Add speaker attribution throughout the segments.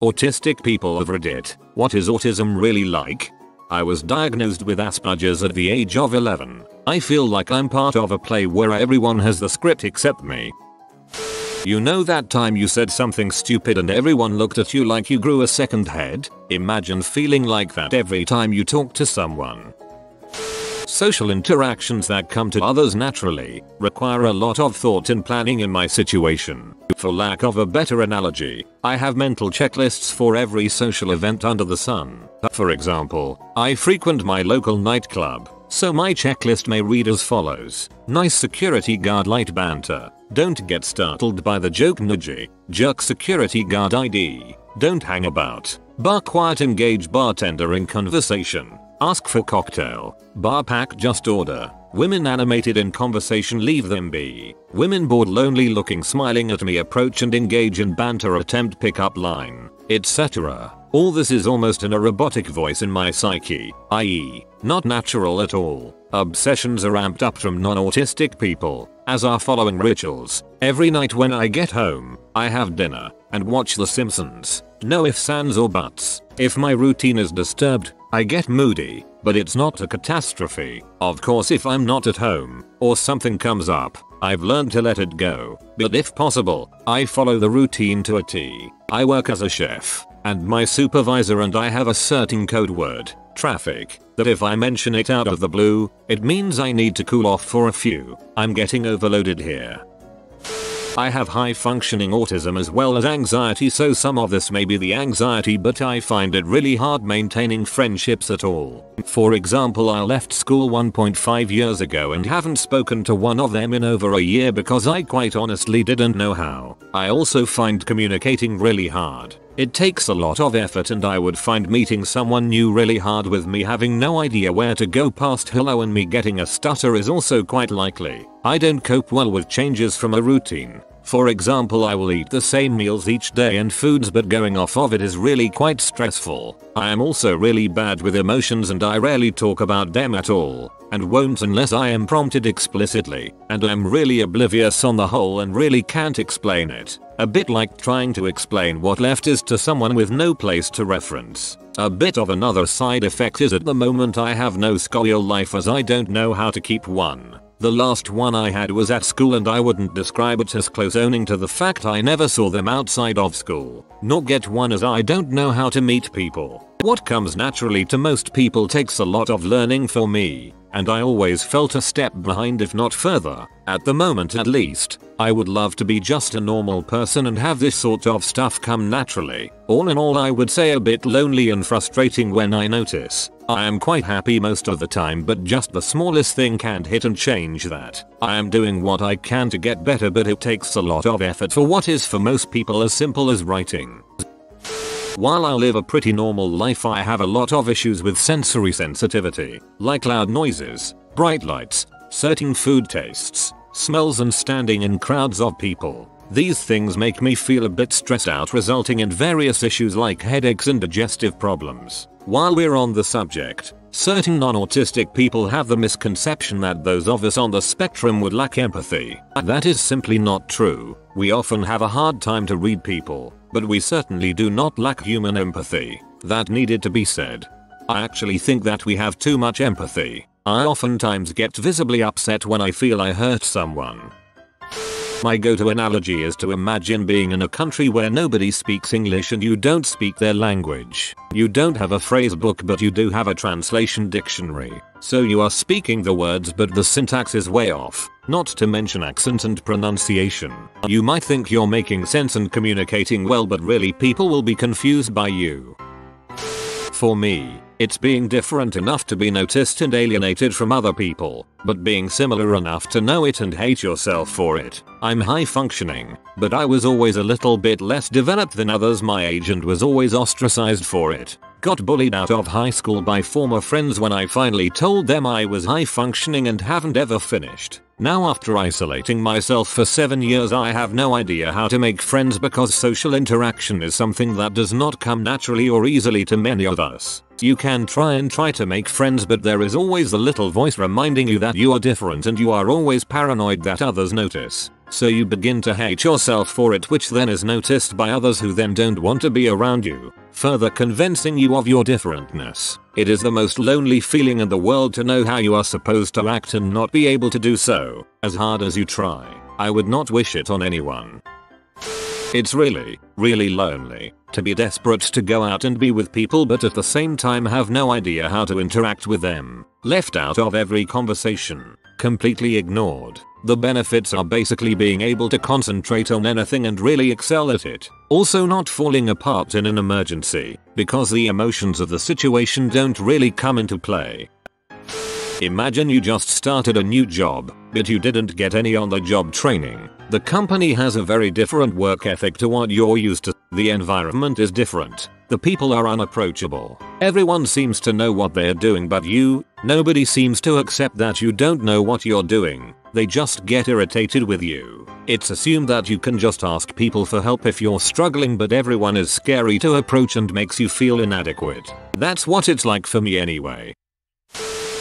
Speaker 1: Autistic people of Reddit, what is autism really like? I was diagnosed with Asperger's at the age of 11. I feel like I'm part of a play where everyone has the script except me. You know that time you said something stupid and everyone looked at you like you grew a second head? Imagine feeling like that every time you talk to someone. Social interactions that come to others naturally require a lot of thought and planning in my situation. For lack of a better analogy, I have mental checklists for every social event under the sun. For example, I frequent my local nightclub, so my checklist may read as follows. Nice security guard light banter. Don't get startled by the joke nudgy. Jerk security guard ID. Don't hang about. Bar quiet engage bartender in conversation. Ask for cocktail. Bar pack just order. Women animated in conversation leave them be. Women bored lonely looking smiling at me approach and engage in banter attempt pick up line, etc. All this is almost in a robotic voice in my psyche, i.e., not natural at all. Obsessions are amped up from non-autistic people, as are following rituals. Every night when I get home, I have dinner and watch The Simpsons. No ifs ands or buts. If my routine is disturbed, I get moody, but it's not a catastrophe. Of course if I'm not at home, or something comes up, I've learned to let it go. But if possible, I follow the routine to a T. I work as a chef, and my supervisor and I have a certain code word, traffic, that if I mention it out of the blue, it means I need to cool off for a few. I'm getting overloaded here. I have high functioning autism as well as anxiety so some of this may be the anxiety but I find it really hard maintaining friendships at all. For example I left school 1.5 years ago and haven't spoken to one of them in over a year because I quite honestly didn't know how. I also find communicating really hard. It takes a lot of effort and I would find meeting someone new really hard with me having no idea where to go past hello and me getting a stutter is also quite likely. I don't cope well with changes from a routine. For example I will eat the same meals each day and foods but going off of it is really quite stressful. I am also really bad with emotions and I rarely talk about them at all and won't unless I am prompted explicitly, and I'm really oblivious on the whole and really can't explain it. A bit like trying to explain what left is to someone with no place to reference. A bit of another side effect is at the moment I have no school life as I don't know how to keep one. The last one I had was at school and I wouldn't describe it as close owning to the fact I never saw them outside of school, nor get one as I don't know how to meet people. What comes naturally to most people takes a lot of learning for me, and I always felt a step behind if not further, at the moment at least. I would love to be just a normal person and have this sort of stuff come naturally. All in all I would say a bit lonely and frustrating when I notice. I am quite happy most of the time but just the smallest thing can't hit and change that. I am doing what I can to get better but it takes a lot of effort for what is for most people as simple as writing. While I live a pretty normal life I have a lot of issues with sensory sensitivity, like loud noises, bright lights, certain food tastes, smells and standing in crowds of people. These things make me feel a bit stressed out resulting in various issues like headaches and digestive problems. While we're on the subject, certain non-autistic people have the misconception that those of us on the spectrum would lack empathy. That is simply not true. We often have a hard time to read people, but we certainly do not lack human empathy. That needed to be said. I actually think that we have too much empathy. I oftentimes get visibly upset when I feel I hurt someone. My go-to analogy is to imagine being in a country where nobody speaks English and you don't speak their language. You don't have a phrase book but you do have a translation dictionary. So you are speaking the words but the syntax is way off, not to mention accent and pronunciation. You might think you're making sense and communicating well but really people will be confused by you. For me, it's being different enough to be noticed and alienated from other people, but being similar enough to know it and hate yourself for it. I'm high functioning, but I was always a little bit less developed than others my age and was always ostracized for it. Got bullied out of high school by former friends when I finally told them I was high functioning and haven't ever finished. Now after isolating myself for 7 years I have no idea how to make friends because social interaction is something that does not come naturally or easily to many of us. You can try and try to make friends but there is always the little voice reminding you that you are different and you are always paranoid that others notice. So you begin to hate yourself for it which then is noticed by others who then don't want to be around you, further convincing you of your differentness. It is the most lonely feeling in the world to know how you are supposed to act and not be able to do so, as hard as you try. I would not wish it on anyone. It's really, really lonely to be desperate to go out and be with people but at the same time have no idea how to interact with them. Left out of every conversation. Completely ignored. The benefits are basically being able to concentrate on anything and really excel at it. Also not falling apart in an emergency, because the emotions of the situation don't really come into play. Imagine you just started a new job, but you didn't get any on the job training. The company has a very different work ethic to what you're used to. The environment is different. The people are unapproachable. Everyone seems to know what they're doing but you, nobody seems to accept that you don't know what you're doing. They just get irritated with you. It's assumed that you can just ask people for help if you're struggling but everyone is scary to approach and makes you feel inadequate. That's what it's like for me anyway.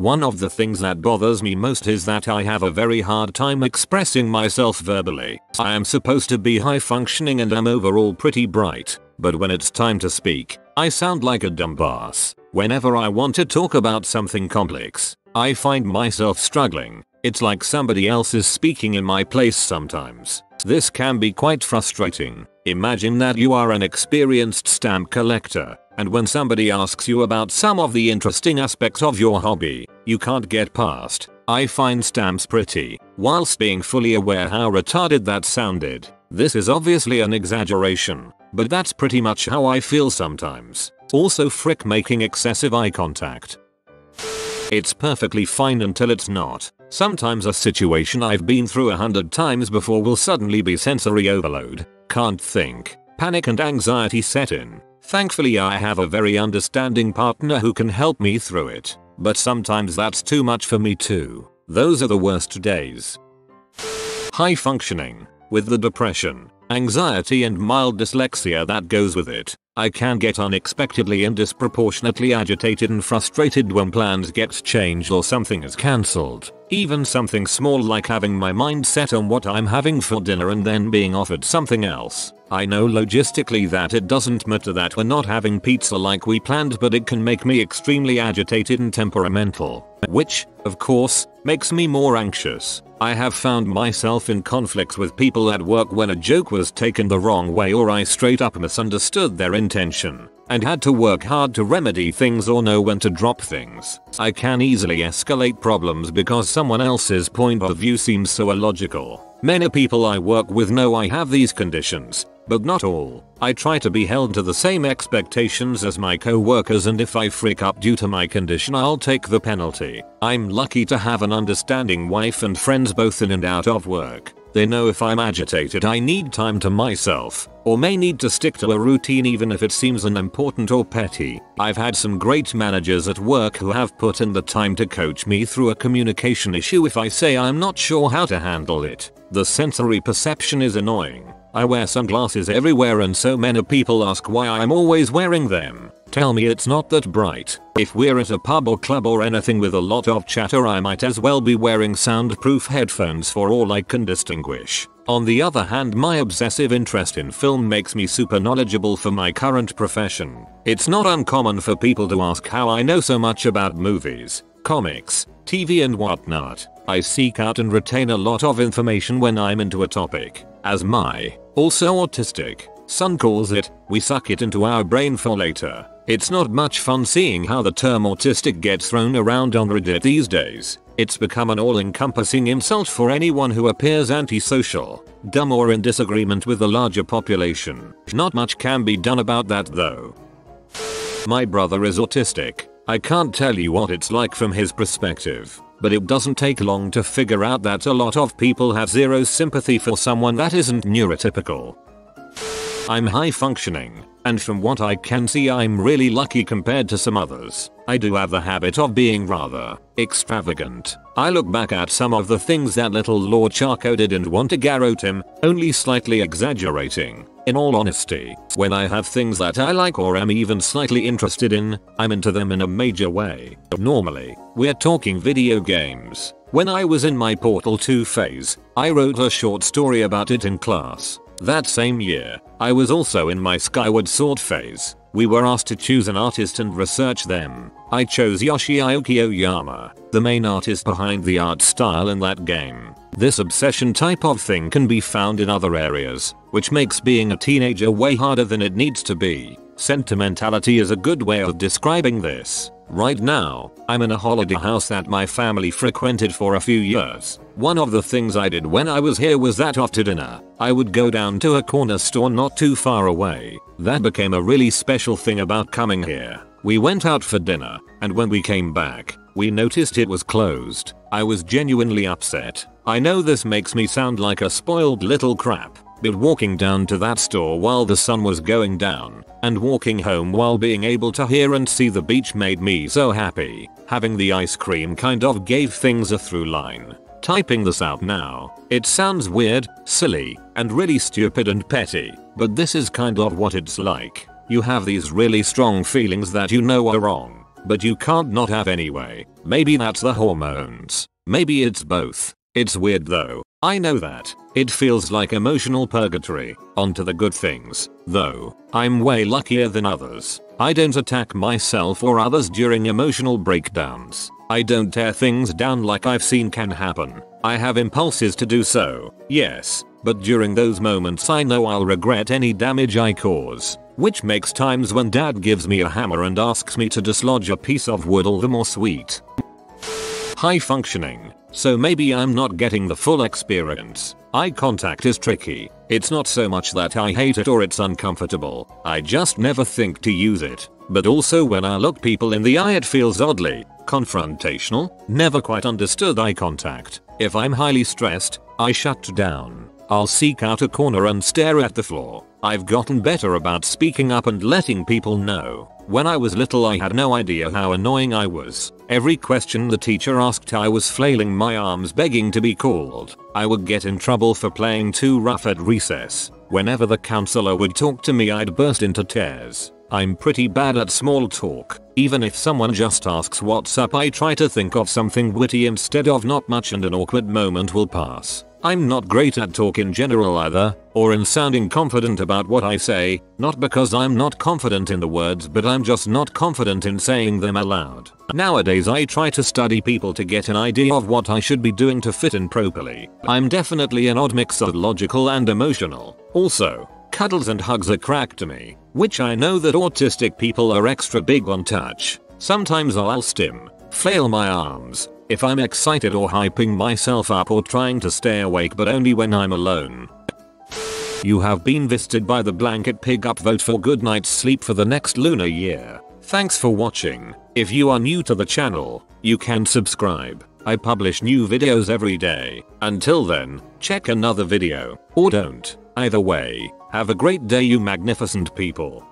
Speaker 1: One of the things that bothers me most is that I have a very hard time expressing myself verbally. I am supposed to be high functioning and am overall pretty bright, but when it's time to speak, I sound like a dumbass. Whenever I want to talk about something complex, I find myself struggling. It's like somebody else is speaking in my place sometimes. This can be quite frustrating. Imagine that you are an experienced stamp collector and when somebody asks you about some of the interesting aspects of your hobby, you can't get past, I find stamps pretty, whilst being fully aware how retarded that sounded. This is obviously an exaggeration, but that's pretty much how I feel sometimes. Also frick making excessive eye contact. It's perfectly fine until it's not. Sometimes a situation I've been through a hundred times before will suddenly be sensory overload. Can't think. Panic and anxiety set in. Thankfully I have a very understanding partner who can help me through it, but sometimes that's too much for me too. Those are the worst days. High functioning. With the depression, anxiety and mild dyslexia that goes with it, I can get unexpectedly and disproportionately agitated and frustrated when plans get changed or something is cancelled. Even something small like having my mind set on what I'm having for dinner and then being offered something else. I know logistically that it doesn't matter that we're not having pizza like we planned but it can make me extremely agitated and temperamental. Which, of course, makes me more anxious. I have found myself in conflicts with people at work when a joke was taken the wrong way or I straight up misunderstood their intention and had to work hard to remedy things or know when to drop things. I can easily escalate problems because someone else's point of view seems so illogical. Many people I work with know I have these conditions, but not all. I try to be held to the same expectations as my co-workers and if I freak up due to my condition I'll take the penalty. I'm lucky to have an understanding wife and friends both in and out of work. They know if I'm agitated I need time to myself, or may need to stick to a routine even if it seems unimportant or petty. I've had some great managers at work who have put in the time to coach me through a communication issue if I say I'm not sure how to handle it. The sensory perception is annoying. I wear sunglasses everywhere and so many people ask why I'm always wearing them. Tell me it's not that bright. If we're at a pub or club or anything with a lot of chatter I might as well be wearing soundproof headphones for all I can distinguish. On the other hand my obsessive interest in film makes me super knowledgeable for my current profession. It's not uncommon for people to ask how I know so much about movies, comics, TV and whatnot. I seek out and retain a lot of information when I'm into a topic. As my, also autistic, son calls it, we suck it into our brain for later. It's not much fun seeing how the term autistic gets thrown around on Reddit these days. It's become an all-encompassing insult for anyone who appears antisocial, dumb or in disagreement with the larger population. Not much can be done about that though. My brother is autistic. I can't tell you what it's like from his perspective, but it doesn't take long to figure out that a lot of people have zero sympathy for someone that isn't neurotypical. I'm high functioning, and from what I can see I'm really lucky compared to some others. I do have the habit of being rather extravagant. I look back at some of the things that little Lord Charco did and want to garrote him, only slightly exaggerating. In all honesty, when I have things that I like or am even slightly interested in, I'm into them in a major way. Normally, we're talking video games. When I was in my Portal 2 phase, I wrote a short story about it in class. That same year, I was also in my Skyward Sword phase. We were asked to choose an artist and research them. I chose Yoshiaoki Oyama, the main artist behind the art style in that game. This obsession type of thing can be found in other areas, which makes being a teenager way harder than it needs to be. Sentimentality is a good way of describing this. Right now, I'm in a holiday house that my family frequented for a few years. One of the things I did when I was here was that after dinner, I would go down to a corner store not too far away. That became a really special thing about coming here. We went out for dinner, and when we came back, we noticed it was closed. I was genuinely upset. I know this makes me sound like a spoiled little crap, but walking down to that store while the sun was going down, and walking home while being able to hear and see the beach made me so happy. Having the ice cream kind of gave things a through line. Typing this out now, it sounds weird, silly, and really stupid and petty, but this is kind of what it's like. You have these really strong feelings that you know are wrong, but you can't not have anyway. Maybe that's the hormones. Maybe it's both. It's weird though. I know that. It feels like emotional purgatory. Onto the good things, though. I'm way luckier than others. I don't attack myself or others during emotional breakdowns. I don't tear things down like I've seen can happen. I have impulses to do so, yes, but during those moments I know I'll regret any damage I cause. Which makes times when dad gives me a hammer and asks me to dislodge a piece of wood all the more sweet. High functioning, so maybe I'm not getting the full experience. Eye contact is tricky. It's not so much that I hate it or it's uncomfortable, I just never think to use it. But also when I look people in the eye it feels oddly confrontational. Never quite understood eye contact. If I'm highly stressed, I shut down. I'll seek out a corner and stare at the floor. I've gotten better about speaking up and letting people know. When I was little I had no idea how annoying I was. Every question the teacher asked I was flailing my arms begging to be called. I would get in trouble for playing too rough at recess. Whenever the counselor would talk to me I'd burst into tears. I'm pretty bad at small talk. Even if someone just asks what's up I try to think of something witty instead of not much and an awkward moment will pass. I'm not great at talk in general either, or in sounding confident about what I say, not because I'm not confident in the words but I'm just not confident in saying them aloud. Nowadays I try to study people to get an idea of what I should be doing to fit in properly. I'm definitely an odd mix of logical and emotional. Also, cuddles and hugs are crack to me, which I know that autistic people are extra big on touch. Sometimes I'll stim, flail my arms, if I'm excited or hyping myself up or trying to stay awake but only when I'm alone. You have been visited by the blanket pig upvote for good night's sleep for the next lunar year. Thanks for watching. If you are new to the channel, you can subscribe. I publish new videos every day. Until then, check another video. Or don't. Either way, have a great day you magnificent people.